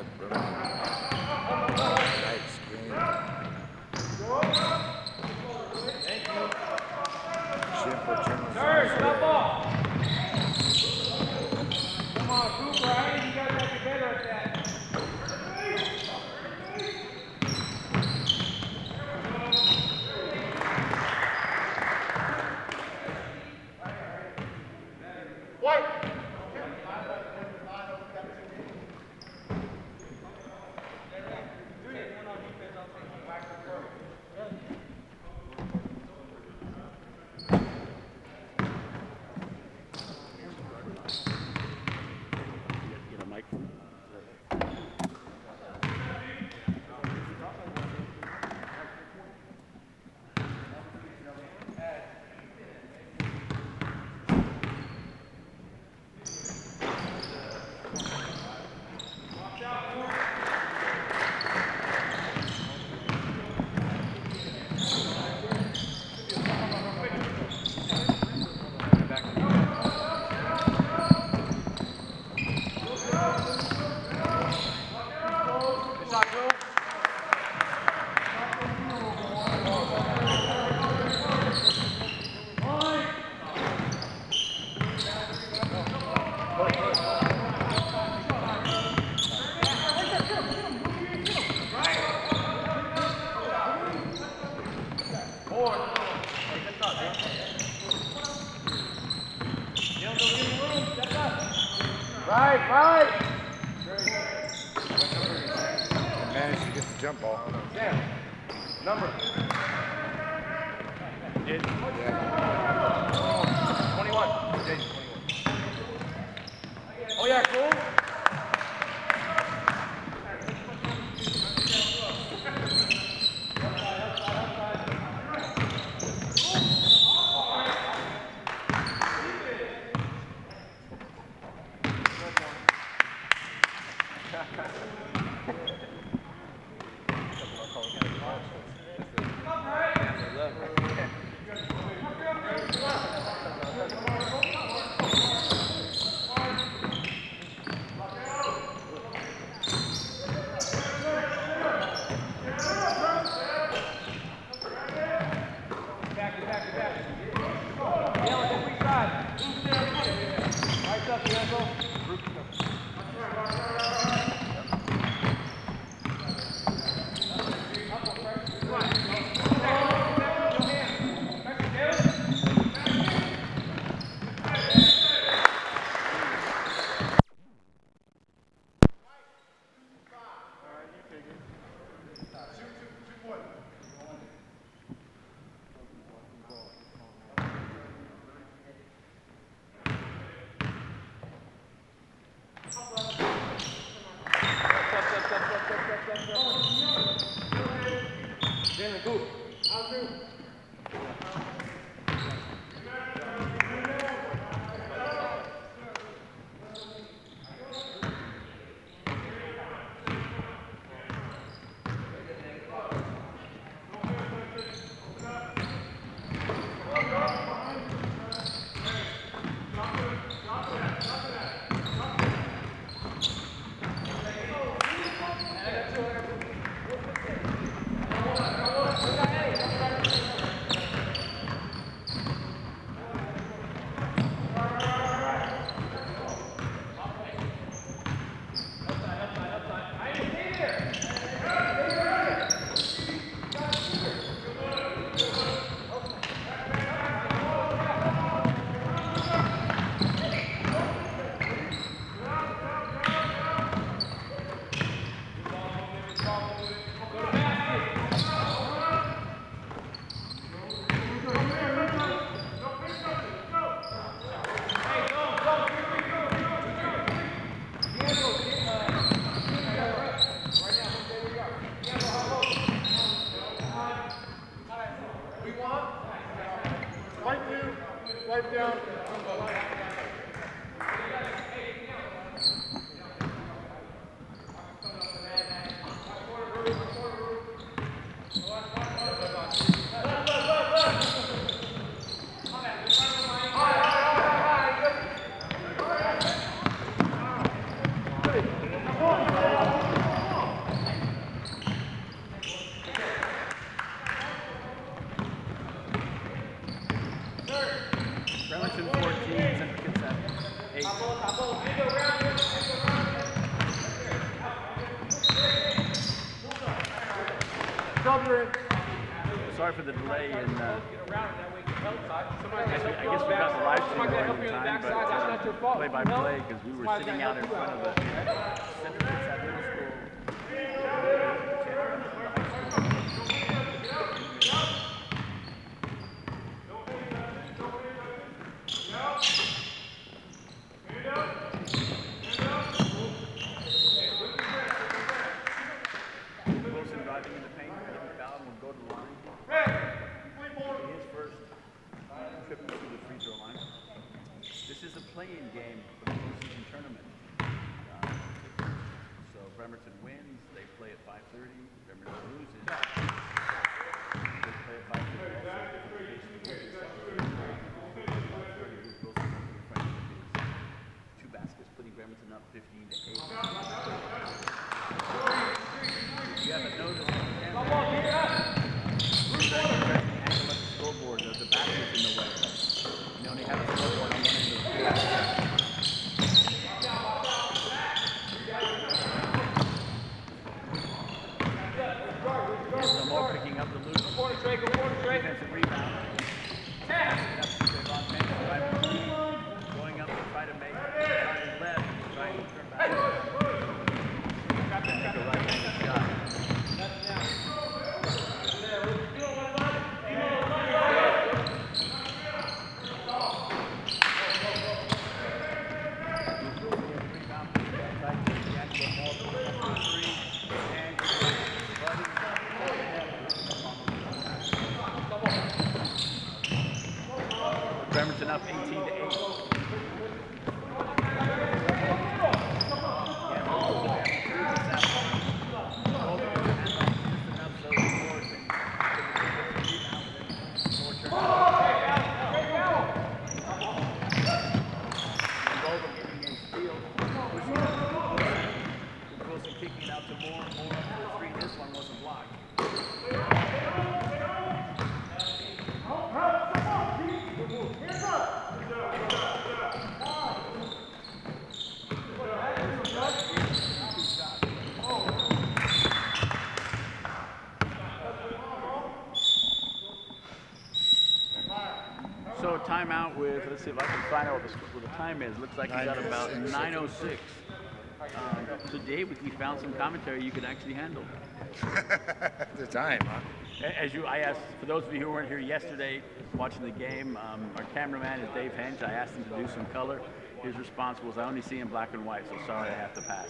live Jalen, go. Out through. Bremerton 14, Central Kitsap 8. Sorry for the delay in. Uh, I guess, we, I guess we got the live stream going in time, but uh, play by play because we were sitting out in front of the Central Kitsap Middle School. Wilson driving in the paint, getting fouled, will go to the line. His first trip to the free throw line. This is play-in game for the postseason tournament. Uh, so Bremerton wins, they play at 5:30. Bremerton loses, they play at 5:30 also. for the case of the Wilson. 5:30, Luke Wilson will be in front of his two baskets, putting Bremerton up 15 to 8. You haven't noticed. Come on, get up! the scoreboard, the, the basket's in the way. You only have a scoreboard on one end of the court. Here's Lamar picking up the loose. Corner, Trey, go corner, Trey. Defensive rebound. Passing it up to Devon Pence, driving the key. Going up to try to make, trying left, trying to turn back. Make a right-handed shot. Bremerton up 18 to 8. Wilson kicking it out to Moore, Moore up for the three. This one wasn't blocked. So timeout with, let's see if I can find out what the, what the time is. Looks like we got about 9.06. Um, so Dave, we found some commentary you could actually handle. the time, huh? As you, I asked, for those of you who weren't here yesterday watching the game, um, our cameraman is Dave Hench. I asked him to do some color. His response was, I only see in black and white, so sorry I have to pass.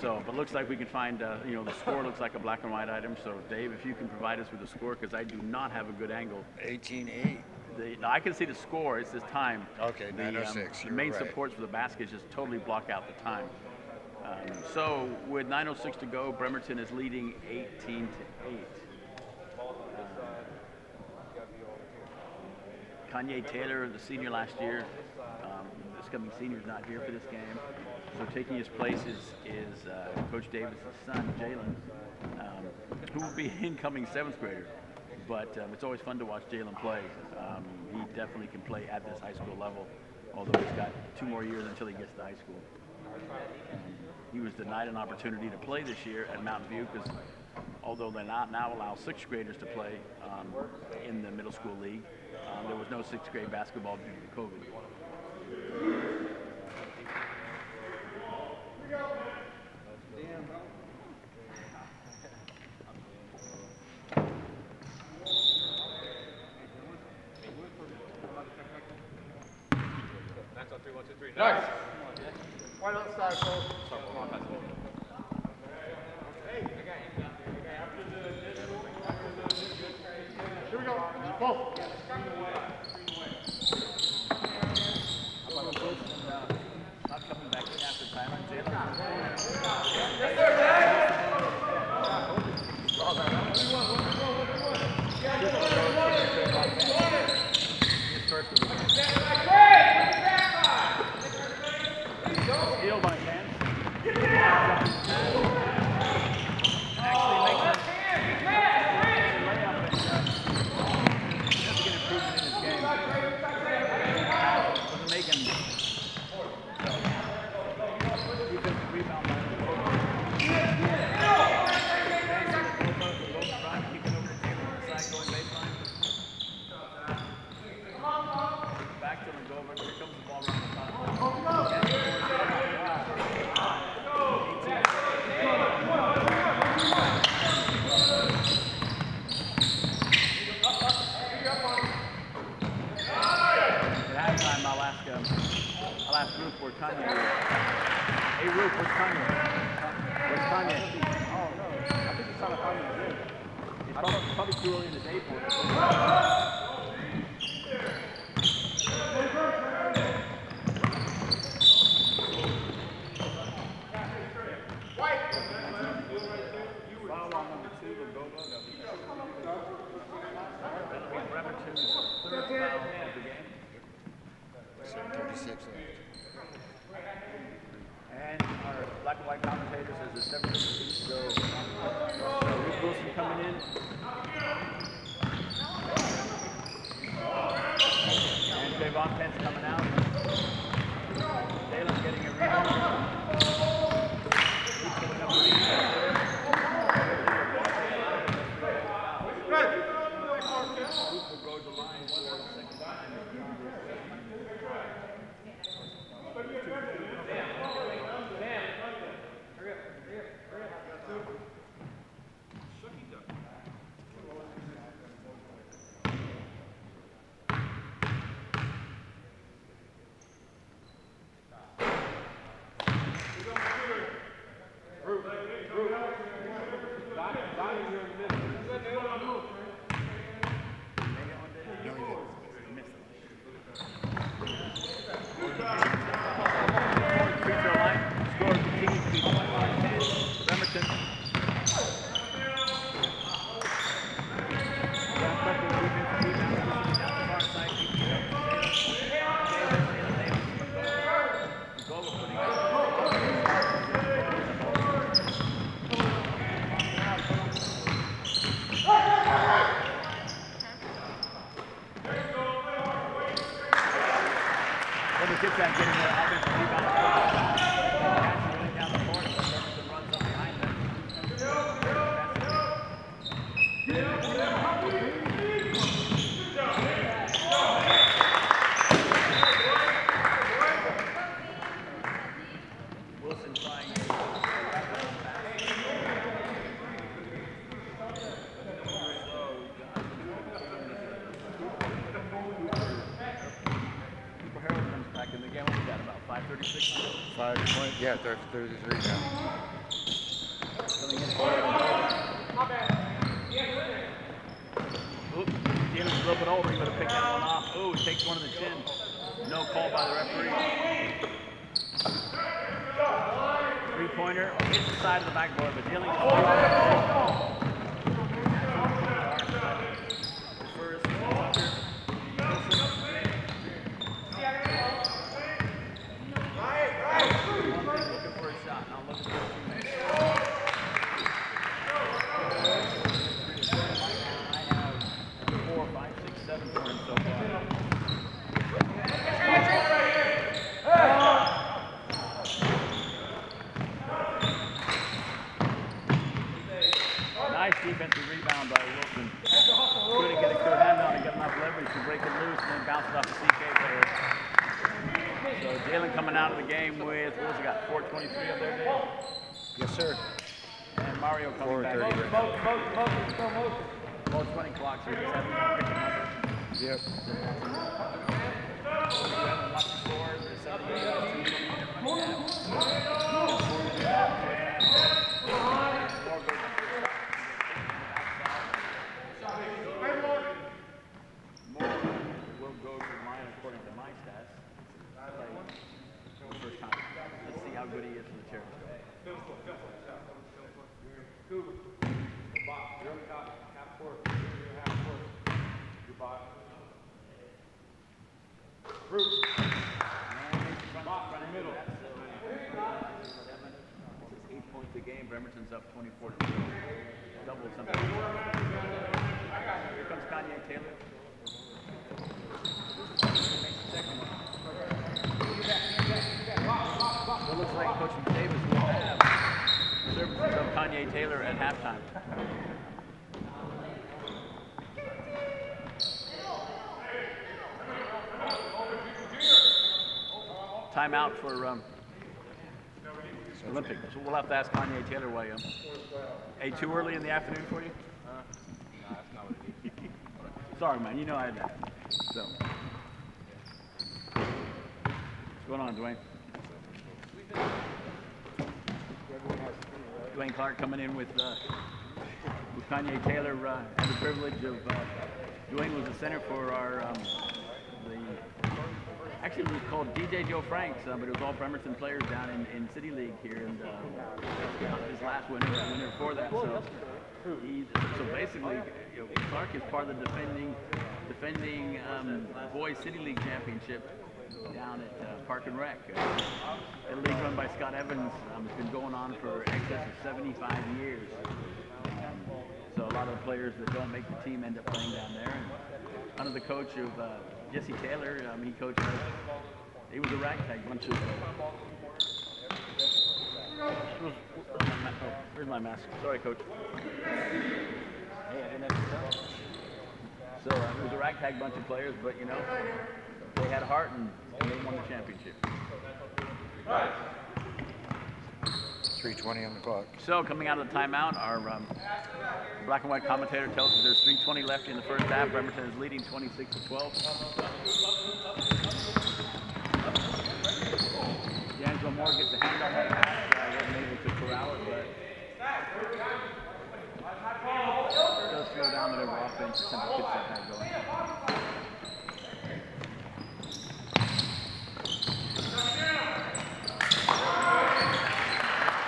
So, but looks like we can find, uh, you know, the score looks like a black and white item. So Dave, if you can provide us with the score, because I do not have a good angle 18-8. The, no, I can see the score. It's this time. Okay, the, um, 906, the main right. supports for the baskets just totally block out the time. Um, so with 9:06 to go, Bremerton is leading 18 to 8. Kanye Taylor, the senior last year, um, this coming senior is not here for this game. So taking his place is, is uh, Coach Davis' son, Jalen, um, who will be incoming seventh grader. But um, it's always fun to watch Jalen play. Um, he definitely can play at this high school level, although he's got two more years until he gets to high school. Um, he was denied an opportunity to play this year at Mountain View because although they not now allow sixth graders to play um, in the middle school league, um, there was no sixth grade basketball due to COVID. That's on three, one, two, three. Nice. Why not start, Cole? Here we go. Both. His first of the game. Steal by Vance. Actually makes a layup and uh, significant improvement in his game. Wasn't making defensive rebound by Back to him, go over. Here comes the ball around the top. At halftime, I'll ask, um, I'll ask where Tanya. Hey, Ruth, where's Tanya? Where's Tanya? Oh, no. I think it's on a Tanya. It's probably, probably too early in the day for it. Third foul of the game. 36 left. And our black and white commentators as the seven so, so Rick Wilson coming in. And Javon Pence coming out. Dalen getting a rebound. He's picking up the rebound. Will go to the line for the second time. Free throw line. Score continues to be 21-10. Bremerton. Brown Tucker defensive rebound. Down the far side. keeping it up. Davis, Davis, Davis. Gola putting it. The that getting their offensive rebound. Pass running down the court. Bremerton runs up behind them. Wilson trying to wrap it on back. Cooper Harold comes back in the game. What's that about 536? Five point, yeah, thir- 33 now. Coming in. Oop, Taylor's slipping over. He better pick that one off. Ooh, takes one in the chin. No call by the referee. Three pointer hits the side of the backboard, but Dilling First, Walker, Wilson. Looking for a shot, not looking for a teammate. I have four, five, six, seven for him so far. Nice defensive rebound by Wilson. Couldn't get a good hand on it, got enough leverage to break it loose, and then bounce it off the CK player. So Jalen coming out of the game with, what was he got, 423 up there, Dale? Yes, sir. And Mario coming back. 430 right now. 420 clock, so he just hasn't been picking up. Yep. Watch the score, there's 78, More goals. Moore will go to mine according to my stats. Like, for the first time. Let's see how good he is for the charity. Eight points a game. Bremerton's up 24 to 2. Double something. Here comes Kanye Taylor. It looks like Coach Davis will have services of Kanye Taylor at halftime. Timeout for um, Olympic. So we'll have to ask Kanye Taylor why. Um, hey, too early in the afternoon for you? Sorry, man. You know I had that. So, what's going on, Dwayne? Dwayne Clark coming in with uh, with Kanye Taylor. Uh, had the privilege of uh, Dwayne was the center for our um, actually it was called DJ Joe Franks, uh, but it was all Bremerton players down in, in City League here, and uh, his last winner, winner for that. So he's so basically you know, Clark is part of the defending defending um, boys City League championship down at uh, Park and Rec. Uh, the league run by Scott Evans um, has been going on for excess of 75 years. Um, so a lot of the players that don't make the team end up playing down there. And under the coach of uh, Jesse Taylor, um, he coached. us. he was a ragtag bunch of. Where's my, mask? Sorry, coach. Hey, I didn't have to tell. So uh, it was a ragtag bunch of players, but you know, they had heart and, and they won the championship. 320 on the clock. So coming out of the timeout, our um, black and white commentator tells us there's 3:20 left in the first half. Bremerton is leading 26 to 12. D'Angelo Moore gets a hand on that pass. Uh, wasn't able to corral it, but it does slow down whatever offense Central Kitsap had going.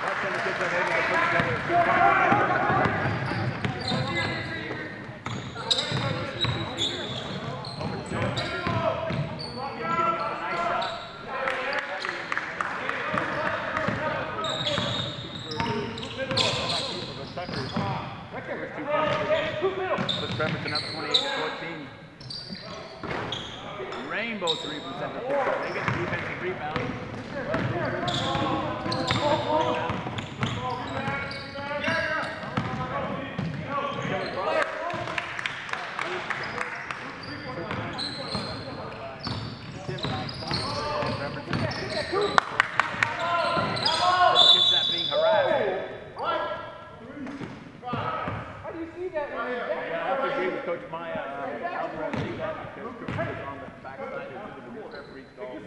That's Central Kitsap able to put together a good run. Over to Joe Tucker. Getting up a nice shot. Puts Bremerton up 28 to 14. Rainbow three from Central Kitsap. They get the defensive rebound. Kitsap being harassed. How do you see that when you're there? Yeah, I have to agree with Coach Maya. Uh, Alvarez see that because Coach was on the backside and due to the referee's call. You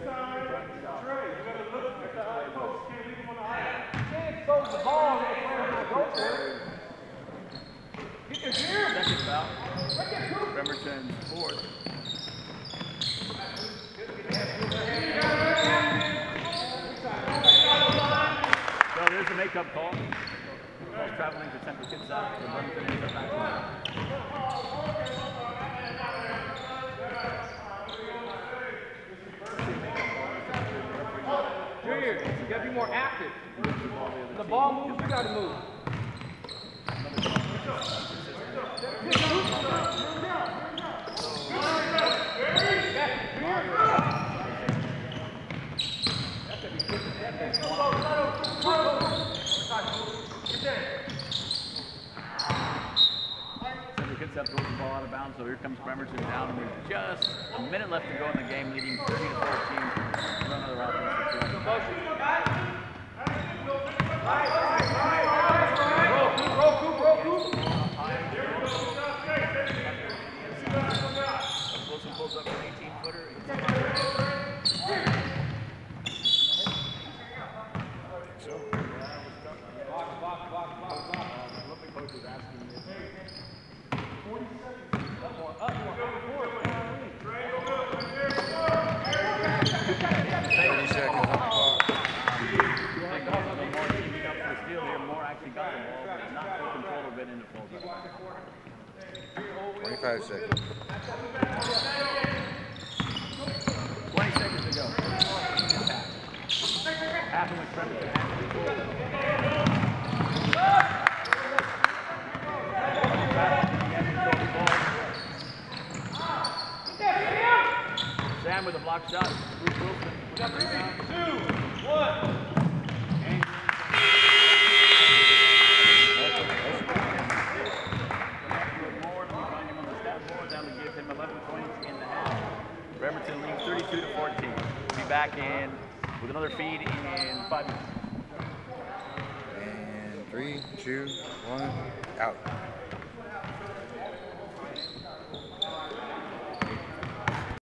can't expose the ball and the player not go for it. Get your gear. Second foul. Bremerton fourth. So there's the makeup call. Ball's traveling to Central Kitsap. So Bremerton ends up back. Junior, you gotta more active. The ball moves, you gotta move. Central Kitsap throws the ball out of bounds, so here comes Bremerton down, and with just a minute left to go in the game, leading 30 to 14. Run another offensive play. Wilson pulls up an 18 footer. Thirty seconds on the clock. The more teaming up for steal here, Moore actually got the ball, but did not take control of it and it falls out. 25 seconds. 20 happen when Bremerton has control. Sam with a block shot. Bruce Wilson with a rebound. More than find him on the stat board. That would give him 11 points in the. Bremerton leads 32 to 14. Be back in with another feed in five minutes. And three, two, one, out.